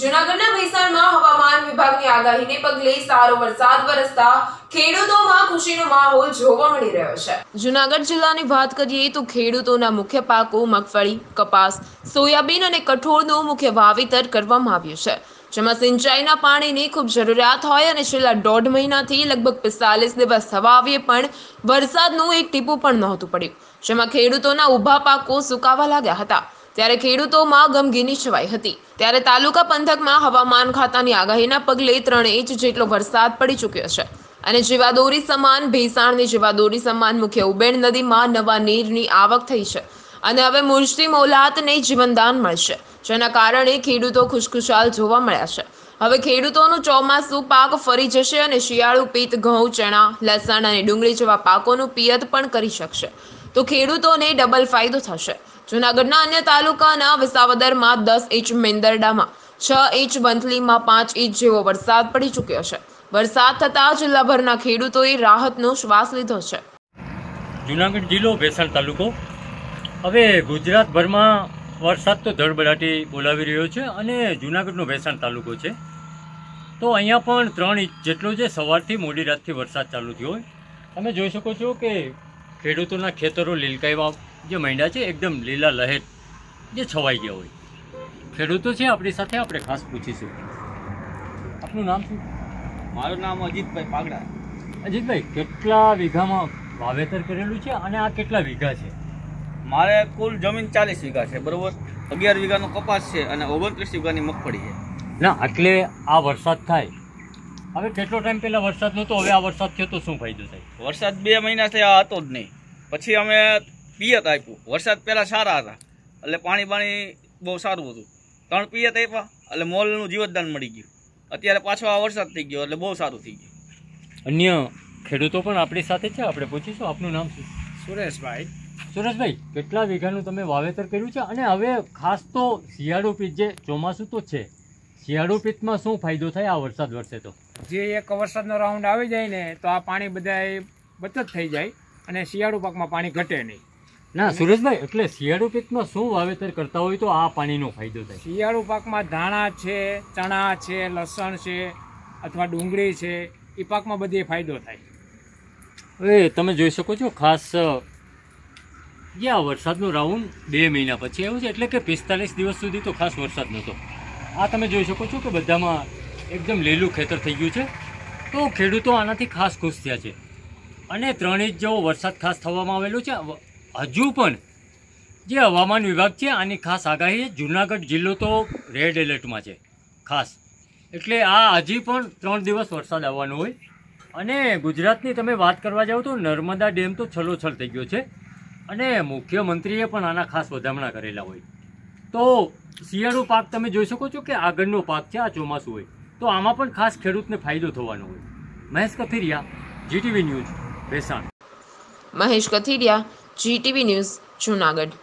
જૂનાગઢના ભેસાણમાં હવામાન વિભાગની આગાહીને પગલે સારો વરસાદ વરસતા મુખ્ય વાવેતર કરવામાં આવ્યું છે. જેમાં સિંચાઈના પાણીની ખૂબ જરૂરિયાત હોય અને છેલ્લા દોઢ મહિનાથી લગભગ પિસ્તાલીસ દિવસ થવા આવીએ પણ વરસાદનું એક ટીપું પણ નહોતું પડ્યું. જેમાં ખેડૂતોના ઊભા પાકો સુકાવા લાગ્યા હતા. ત્યારે ખેડૂતોમાં ગમગીની છવાઈ હતી. ત્યારે તાલુકા પંથકમાં હવામાન ખાતાની આગાહીના પગલે ત્રણ ઇંચ જેટલો વરસાદ પડી ચૂક્યો છે. અને જીવાદોરી સમાન, ભેસાણની જીવાદોરી સમાન મુખ્ય ઉબેણ નદીમાં નવા નીરની આવક થઈ છે. અને હવે મુજતી મોલાતને જીવનદાન મળશે, જેના કારણે ખેડૂતો ખુશખુશાલ જોવા મળ્યા છે. હવે ખેડૂતોનું ચોમાસું પાક ફરી જશે અને શિયાળુ પિત્ત, ઘઉં, ચણા, લસણ અને ડુંગળી જેવા પાકોનું પિયત પણ કરી શકશે. તો ખેડૂતોને ડબલ ફાયદો થશે. જૂનાગઢના અન્ય તાલુકાના વિસાવદરમાં દસ ઇંચ મેંદરડામાં, છ ઇંચ બંથલીમાં પાંચ ઇંચ જેવો વરસાદ પડી ચૂક્યો છે. વરસાદ થતાં જિલ્લાભરના ખેડૂતોએ રાહતનો શ્વાસ લીધો છે. જુનાગઢ જિલ્લો, ભેસાણ તાલુકો. હવે ગુજરાતભરમાં વરસાદ તો ધડબડાટી બોલાવી રહ્યો છે અને જુનાગઢનો વેસણ તાલુકો છે. તો અહીંયા પણ ત્રણ ઇંચ જેટલો છે, સવારથી મોડી રાતથી વરસાદ ચાલુ થયો હોય. તમે જોઈ શકો છો કે ખેડૂતોના ખેતરો લીલકાઈવા જે માંડ્યા છે એકદમ લીલા લહેર જે છવાઈ ગયા હોય. ખેડૂતો છે આપણી સાથે આપણે ખાસ પૂછીશું. આપનું નામ શું? મારું નામ અજીતભાઈ પાગડા. અજીતભાઈ કેટલા વીઘામાં વાવેતર કરેલું છે અને આ કેટલા વીઘા છે? મારે કુલ જમીન ચાલીસ વીઘા છે બરાબર? અગિયાર વીઘાનો કપાસ છે અને ઓગણત્રીસ વીઘાની મગફળી છે. ના એટલે આ વરસાદ થાય. હવે કેટલો ટાઈમ પહેલા વરસાદ નહોતો હવે આ વરસાદ થયો તો શું ફાયદો થાય? વરસાદ બે મહિના થયા હતો જ નહીં. પછી અમે પિયત આપ્યું. વરસાદ પહેલાં સારા હતા. એટલે પાણી પાણી બહુ સારું હતું. ત્રણ પિયત આપ્યા એટલે મોલનું જીવતદાન મળી ગયું. અત્યારે પાછો આ વરસાદ થઈ ગયો એટલે બહુ સારું થઈ ગયું. અન્ય ખેડૂતો પણ આપણી સાથે છે. આપણે પૂછીશું આપનું નામ શું? સુરેશભાઈ. સુરેશભાઈ કેટલા વીઘાનું તમે વાવેતર કર્યું છે? અને હવે ખાસ તો શિયાળુ પીત જે ચોમાસું તો છે શિયાળુ પિત્તમાં શું ફાયદો થાય આ વરસાદ વરસે તો? જે એક વરસાદનો રાઉન્ડ આવી જાય ને તો આ પાણી બધાય બચત થઈ જાય અને શિયાળુ પાકમાં પાણી ઘટે નહીં. ના સુરેશભાઈ એટલે શિયાળુ પિતમાં શું વાવેતર કરતા હોય તો આ પાણીનો ફાયદો થાય? શિયાળુ પાકમાં ધાણા છે ચણા છે લસણ છે અથવા ડુંગળી છે એ પાકમાં બધી ફાયદો થાય. હવે તમે જોઈ શકો છો ખાસ આ વરસાદનો રાઉન્ડ બે મહિના પછી આવ્યું છે એટલે કે પિસ્તાલીસ દિવસ સુધી તો ખાસ વરસાદ નહોતો. આ તમે જોઈ શકો છો કે બધામાં એકદમ લીલું ખેતર થઈ ગયું છે. તો ખેડૂતો આનાથી ખાસ ખુશ થયા છે. અને ત્રણ ઇંચ જેવો વરસાદ ખાસ થવામાં આવેલો છે હજુ પણ જે હવામાન વિભાગ છે, આની ખાસ આગાહી જૂનાગઢ જિલ્લો તો રેડ એલર્ટમાં છે, ખાસ. એટલે આ હજી પણ ત્રણ દિવસ વરસાદ આવવાનો હોય. અને ગુજરાતની તમે વાત કરવા જાઓ તો નર્મદા ડેમ તો છલોછલ થઈ ગયો છે. અને મુખ્યમંત્રીએ પણ આના ખાસ વધામણા કરેલા હોય. તો શિયાળુ પાક તમે જોઈ શકો છો કે આગળનો પાક છે, આ ચોમાસું હોય. તો આમાં પણ ખાસ ખેડૂતને ફાયદો થવાનો હોય. Mahesh Kathiriya, GTV news, Bhesan. Mahesh Kathiriya, GTV news, Junagadh.